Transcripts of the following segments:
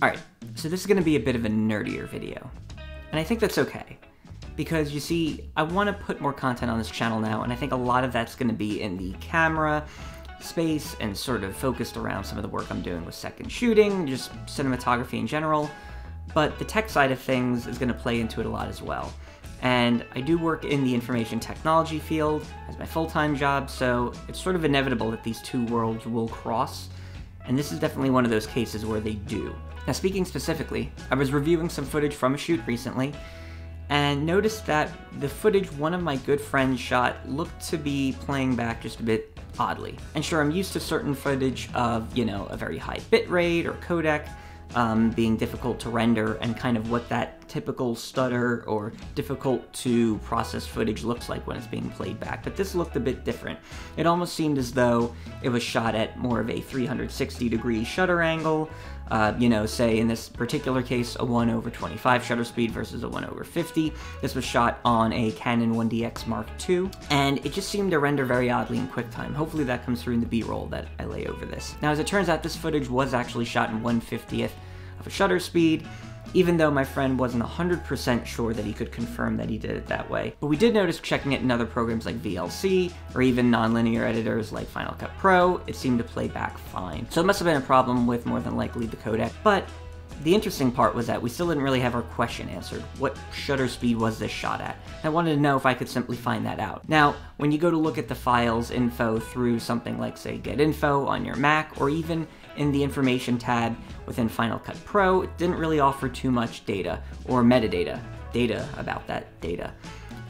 Alright, so this is going to be a bit of a nerdier video. And I think that's okay. Because you see, I want to put more content on this channel now, and I think a lot of that's going to be in the camera space and sort of focused around some of the work I'm doing with second shooting, just cinematography in general. But the tech side of things is going to play into it a lot as well. And I do work in the information technology field as my full-time job, so it's sort of inevitable that these two worlds will cross. And this is definitely one of those cases where they do. Now, speaking specifically, I was reviewing some footage from a shoot recently, and noticed that the footage one of my good friends shot looked to be playing back just a bit oddly. And sure, I'm used to certain footage of, you know, a very high bitrate or codec, um, being difficult to render and kind of what that typical stutter or difficult to process footage looks like when it's being played back. But this looked a bit different. It almost seemed as though it was shot at more of a 360 degree shutter angle. Uh, you know, say in this particular case, a 1 over 25 shutter speed versus a 1 over 50. This was shot on a Canon 1DX Mark II, and it just seemed to render very oddly in QuickTime. Hopefully that comes through in the B-roll that I lay over this. Now, as it turns out, this footage was actually shot in 150th of a shutter speed, even though my friend wasn't 100% sure that he could confirm that he did it that way. But we did notice checking it in other programs like VLC, or even nonlinear editors like Final Cut Pro, it seemed to play back fine. So it must have been a problem with more than likely the codec, but the interesting part was that we still didn't really have our question answered. What shutter speed was this shot at? I wanted to know if I could simply find that out. Now, when you go to look at the files info through something like, say, Get Info on your Mac, or even in the information tab within Final Cut Pro, it didn't really offer too much data, or metadata, data about that data.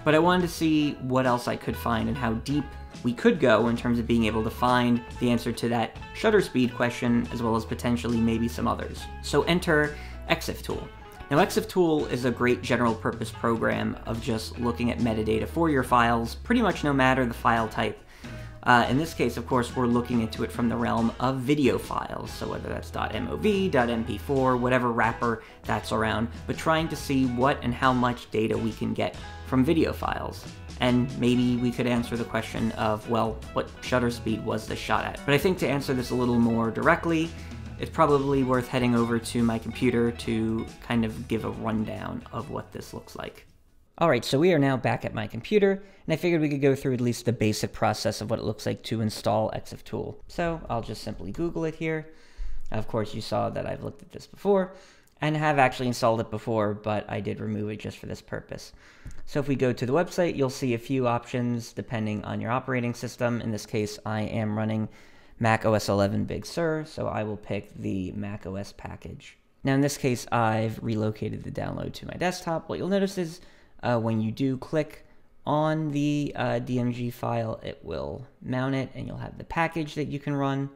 But I wanted to see what else I could find and how deep we could go in terms of being able to find the answer to that shutter speed question, as well as potentially maybe some others. So enter EXIF tool. Now EXIF tool is a great general purpose program of just looking at metadata for your files, pretty much no matter the file type. Uh, in this case, of course, we're looking into it from the realm of video files, so whether that's .mov, .mp4, whatever wrapper that's around, but trying to see what and how much data we can get from video files and maybe we could answer the question of, well, what shutter speed was this shot at? But I think to answer this a little more directly, it's probably worth heading over to my computer to kind of give a rundown of what this looks like. Alright, so we are now back at my computer, and I figured we could go through at least the basic process of what it looks like to install EXIF Tool. So I'll just simply Google it here. Of course, you saw that I've looked at this before and have actually installed it before, but I did remove it just for this purpose. So if we go to the website, you'll see a few options depending on your operating system. In this case, I am running Mac OS 11 Big Sur, so I will pick the Mac OS package. Now in this case, I've relocated the download to my desktop. What you'll notice is uh, when you do click on the uh, DMG file, it will mount it and you'll have the package that you can run.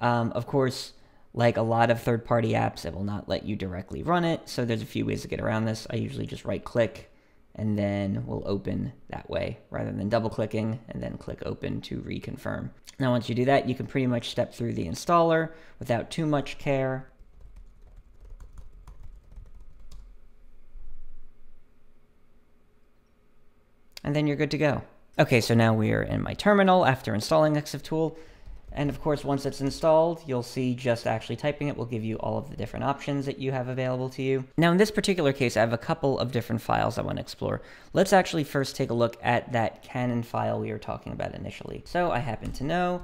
Um, of course, like a lot of third-party apps, it will not let you directly run it, so there's a few ways to get around this. I usually just right-click, and then we'll open that way, rather than double-clicking, and then click open to reconfirm. Now once you do that, you can pretty much step through the installer without too much care. And then you're good to go. Okay, so now we are in my terminal after installing EXIF Tool. And of course, once it's installed, you'll see just actually typing it will give you all of the different options that you have available to you. Now, in this particular case, I have a couple of different files I want to explore. Let's actually first take a look at that Canon file we were talking about initially. So I happen to know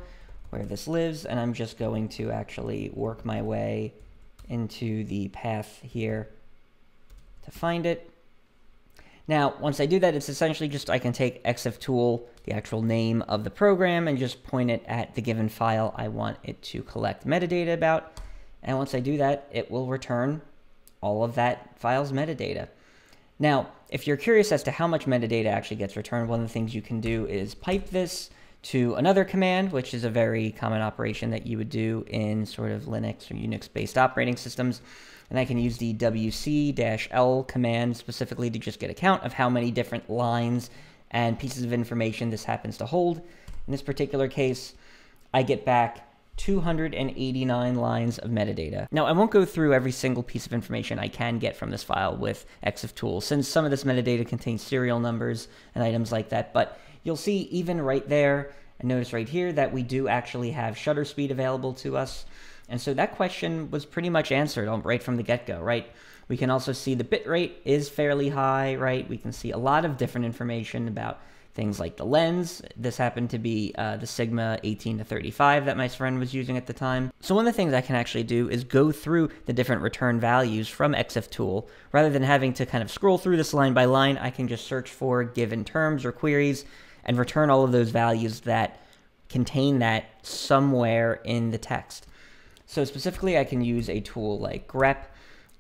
where this lives, and I'm just going to actually work my way into the path here to find it. Now, once I do that, it's essentially just I can take exiftool, the actual name of the program, and just point it at the given file I want it to collect metadata about. And once I do that, it will return all of that file's metadata. Now, if you're curious as to how much metadata actually gets returned, one of the things you can do is pipe this to another command, which is a very common operation that you would do in sort of Linux or Unix-based operating systems and I can use the wc-l command specifically to just get a count of how many different lines and pieces of information this happens to hold. In this particular case, I get back 289 lines of metadata. Now, I won't go through every single piece of information I can get from this file with EXIF tool, since some of this metadata contains serial numbers and items like that, but you'll see even right there, and notice right here that we do actually have shutter speed available to us. And so that question was pretty much answered right from the get go, right? We can also see the bit rate is fairly high, right? We can see a lot of different information about things like the lens. This happened to be uh, the Sigma 18 to 35 that my friend was using at the time. So one of the things I can actually do is go through the different return values from ExifTool. Rather than having to kind of scroll through this line by line, I can just search for given terms or queries and return all of those values that contain that somewhere in the text. So specifically, I can use a tool like grep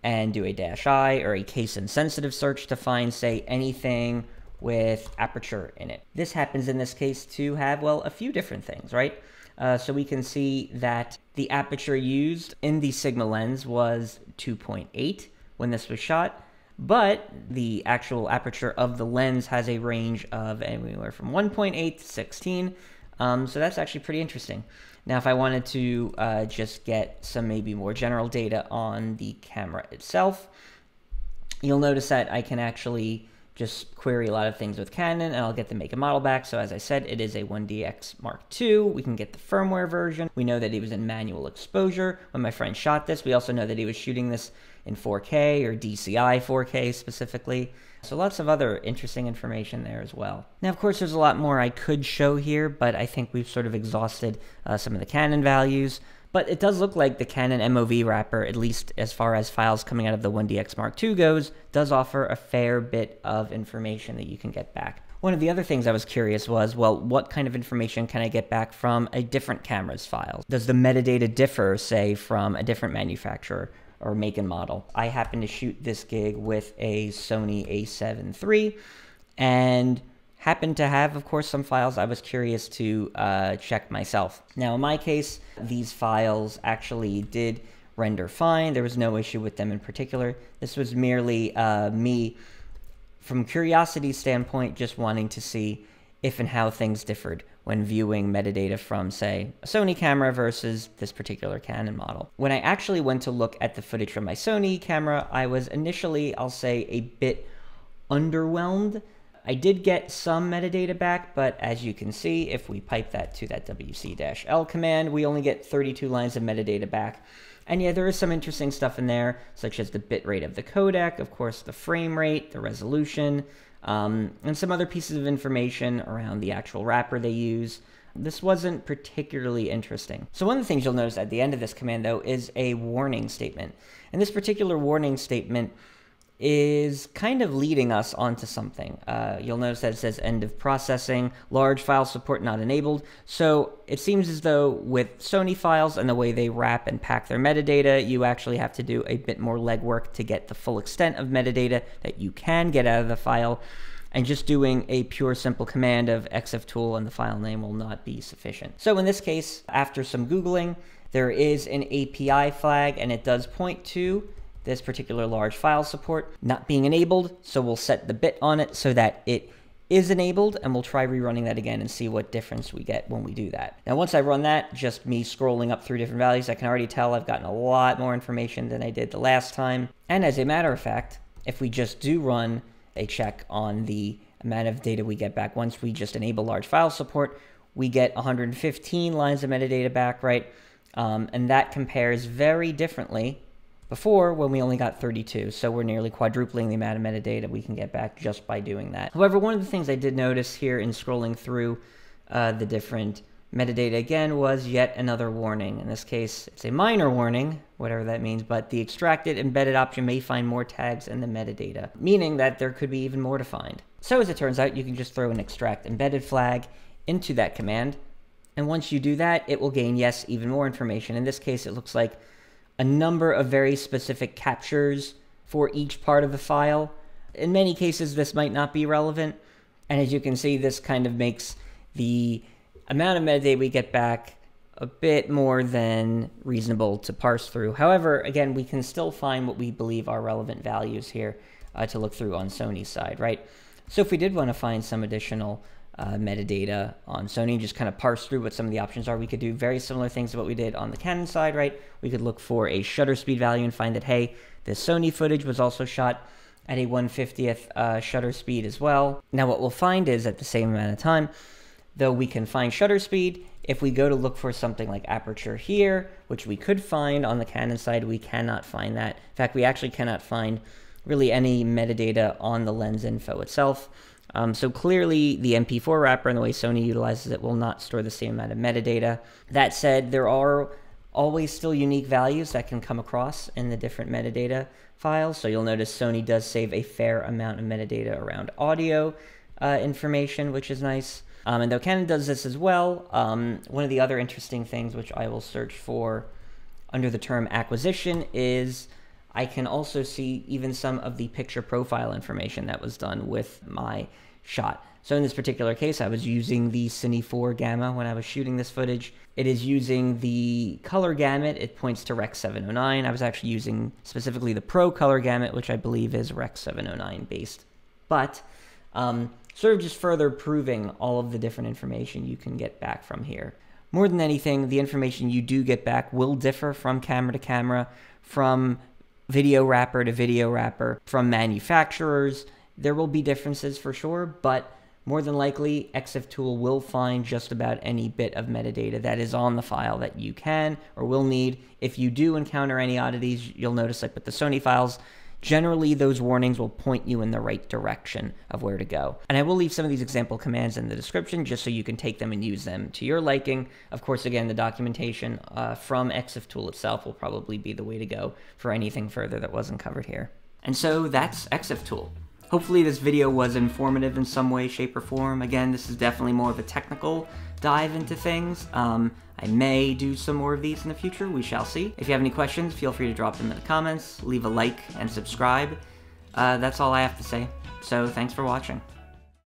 and do a dash i or a case insensitive search to find, say, anything with aperture in it. This happens in this case to have, well, a few different things, right? Uh, so we can see that the aperture used in the Sigma lens was 2.8 when this was shot, but the actual aperture of the lens has a range of anywhere from 1.8 to 16. Um, so that's actually pretty interesting. Now, if I wanted to uh, just get some maybe more general data on the camera itself, you'll notice that I can actually just query a lot of things with Canon and I'll get the make and model back. So as I said, it is a 1DX Mark II. We can get the firmware version. We know that he was in manual exposure when my friend shot this. We also know that he was shooting this in 4K or DCI 4K specifically. So lots of other interesting information there as well. Now, of course, there's a lot more I could show here, but I think we've sort of exhausted uh, some of the Canon values. But it does look like the Canon MOV wrapper, at least as far as files coming out of the 1DX Mark II goes, does offer a fair bit of information that you can get back. One of the other things I was curious was, well, what kind of information can I get back from a different camera's files? Does the metadata differ, say, from a different manufacturer? or make and model. I happen to shoot this gig with a Sony a7 III and happen to have, of course, some files I was curious to uh, check myself. Now, in my case, these files actually did render fine. There was no issue with them in particular. This was merely uh, me, from curiosity standpoint, just wanting to see if and how things differed when viewing metadata from, say, a Sony camera versus this particular Canon model. When I actually went to look at the footage from my Sony camera, I was initially, I'll say, a bit underwhelmed. I did get some metadata back, but as you can see, if we pipe that to that wc-l command, we only get 32 lines of metadata back. And yeah, there is some interesting stuff in there, such as the bitrate of the codec, of course, the frame rate, the resolution, um, and some other pieces of information around the actual wrapper they use. This wasn't particularly interesting. So one of the things you'll notice at the end of this command, though, is a warning statement. And this particular warning statement is kind of leading us onto something. Uh, you'll notice that it says end of processing, large file support not enabled. So it seems as though with Sony files and the way they wrap and pack their metadata, you actually have to do a bit more legwork to get the full extent of metadata that you can get out of the file. And just doing a pure simple command of exiftool and the file name will not be sufficient. So in this case, after some Googling, there is an API flag and it does point to this particular large file support not being enabled. So we'll set the bit on it so that it is enabled and we'll try rerunning that again and see what difference we get when we do that. Now once I run that, just me scrolling up through different values, I can already tell I've gotten a lot more information than I did the last time. And as a matter of fact, if we just do run a check on the amount of data we get back once we just enable large file support, we get 115 lines of metadata back, right? Um, and that compares very differently before when we only got 32. So we're nearly quadrupling the amount of metadata we can get back just by doing that. However, one of the things I did notice here in scrolling through uh, the different metadata again was yet another warning. In this case, it's a minor warning, whatever that means, but the extracted embedded option may find more tags in the metadata, meaning that there could be even more to find. So as it turns out, you can just throw an extract embedded flag into that command, and once you do that, it will gain, yes, even more information. In this case, it looks like a number of very specific captures for each part of the file. In many cases, this might not be relevant. And as you can see, this kind of makes the amount of metadata we get back a bit more than reasonable to parse through. However, again, we can still find what we believe are relevant values here uh, to look through on Sony's side, right? So if we did want to find some additional uh, metadata on Sony, just kind of parse through what some of the options are. We could do very similar things to what we did on the Canon side, right? We could look for a shutter speed value and find that, hey, this Sony footage was also shot at a 150th uh, shutter speed as well. Now, what we'll find is at the same amount of time, though we can find shutter speed, if we go to look for something like aperture here, which we could find on the Canon side, we cannot find that. In fact, we actually cannot find really any metadata on the lens info itself. Um, so clearly the MP4 wrapper and the way Sony utilizes it will not store the same amount of metadata. That said, there are always still unique values that can come across in the different metadata files. So you'll notice Sony does save a fair amount of metadata around audio uh, information, which is nice. Um, and though Canon does this as well, um, one of the other interesting things which I will search for under the term acquisition is I can also see even some of the picture profile information that was done with my shot. So in this particular case, I was using the Cine 4 Gamma when I was shooting this footage. It is using the color gamut. It points to Rec 709. I was actually using specifically the Pro color gamut, which I believe is Rec 709 based. But um, sort of just further proving all of the different information you can get back from here. More than anything, the information you do get back will differ from camera to camera, from video wrapper to video wrapper, from manufacturers. There will be differences for sure, but more than likely, EXIF Tool will find just about any bit of metadata that is on the file that you can or will need. If you do encounter any oddities, you'll notice like with the Sony files, generally those warnings will point you in the right direction of where to go. And I will leave some of these example commands in the description just so you can take them and use them to your liking. Of course, again, the documentation uh, from EXIF Tool itself will probably be the way to go for anything further that wasn't covered here. And so that's EXIF Tool. Hopefully this video was informative in some way, shape, or form. Again, this is definitely more of a technical dive into things. Um, I may do some more of these in the future, we shall see. If you have any questions, feel free to drop them in the comments, leave a like, and subscribe. Uh, that's all I have to say, so thanks for watching.